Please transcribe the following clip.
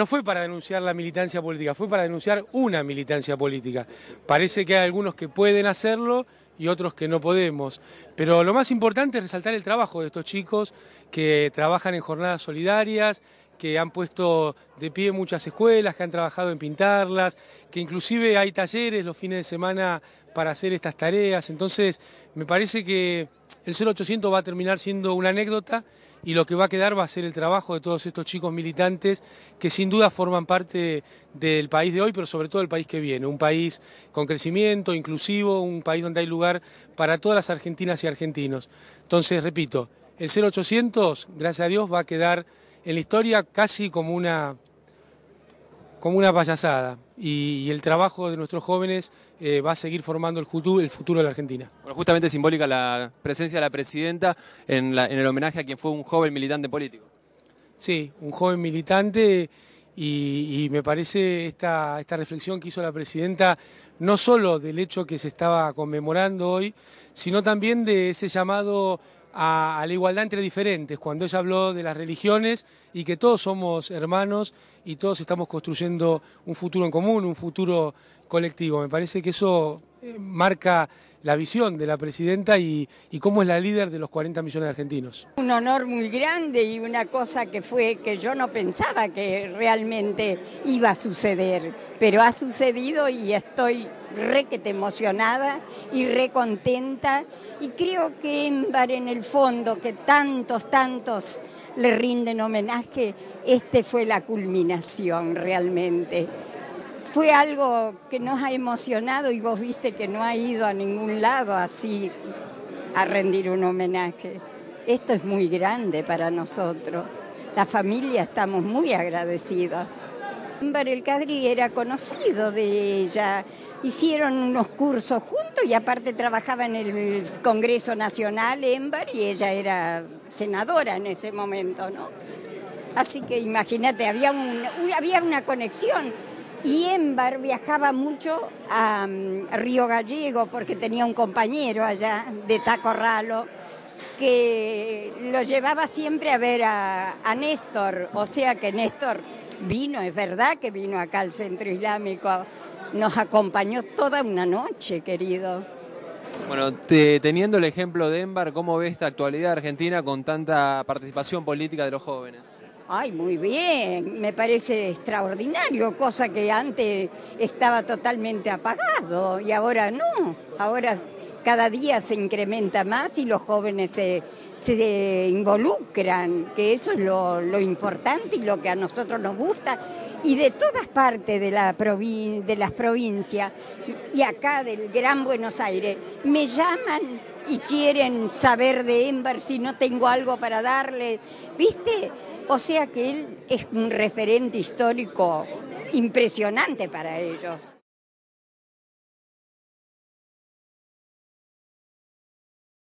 No fue para denunciar la militancia política, fue para denunciar una militancia política. Parece que hay algunos que pueden hacerlo y otros que no podemos. Pero lo más importante es resaltar el trabajo de estos chicos que trabajan en jornadas solidarias, que han puesto de pie muchas escuelas, que han trabajado en pintarlas, que inclusive hay talleres los fines de semana para hacer estas tareas. Entonces, me parece que el 0800 va a terminar siendo una anécdota y lo que va a quedar va a ser el trabajo de todos estos chicos militantes que sin duda forman parte del país de hoy, pero sobre todo del país que viene, un país con crecimiento, inclusivo, un país donde hay lugar para todas las argentinas y argentinos. Entonces, repito, el 0800, gracias a Dios, va a quedar en la historia casi como una como una payasada y, el trabajo de nuestros jóvenes eh, va a seguir formando el futuro, el futuro de la Argentina. Bueno, justamente simbólica la presencia de la presidenta en, el homenaje a quien fue un joven militante político. Sí, un joven militante y, me parece esta, esta reflexión que hizo la presidenta no solo del hecho que se estaba conmemorando hoy, sino también de ese llamado a, la igualdad entre diferentes, cuando ella habló de las religiones y que todos somos hermanos y todos estamos construyendo un futuro en común, un futuro colectivo. Me parece que eso eh, marca la visión de la presidenta y, cómo es la líder de los 40 millones de argentinos. Un honor muy grande y una cosa que fue que yo no pensaba que realmente iba a suceder, pero ha sucedido y estoy requete emocionada y recontenta y creo que Embar en el fondo, que tantos, tantos le rinden homenaje, este fue la culminación realmente fue algo que nos ha emocionado y vos viste que no ha ido a ningún lado así a rendir un homenaje. Esto es muy grande para nosotros. La familia estamos muy agradecidos. Embar El Cadri era conocido de ella. Hicieron unos cursos juntos y aparte trabajaba en el Congreso Nacional Embar y ella era senadora en ese momento, ¿no? Así que imagínate, había, había una conexión y Embar viajaba mucho a, mm, Río Gallego porque tenía un compañero allá de Tacorralo que lo llevaba siempre a ver a, a, Néstor. O sea que Néstor vino, es verdad que vino acá al centro islámico, nos acompañó toda una noche, querido. Bueno, teniendo el ejemplo de Embar, ¿cómo ve esta actualidad argentina con tanta participación política de los jóvenes? Ay, muy bien, me parece extraordinario, cosa que antes estaba totalmente apagado y ahora no, ahora cada día se incrementa más y los jóvenes se, involucran, que eso es lo, importante y lo que a nosotros nos gusta. Y de todas partes de, la de las provincias y acá del Gran Buenos Aires me llaman y quieren saber de Ember si no tengo algo para darle. ¿Viste? O sea que él es un referente histórico impresionante para ellos.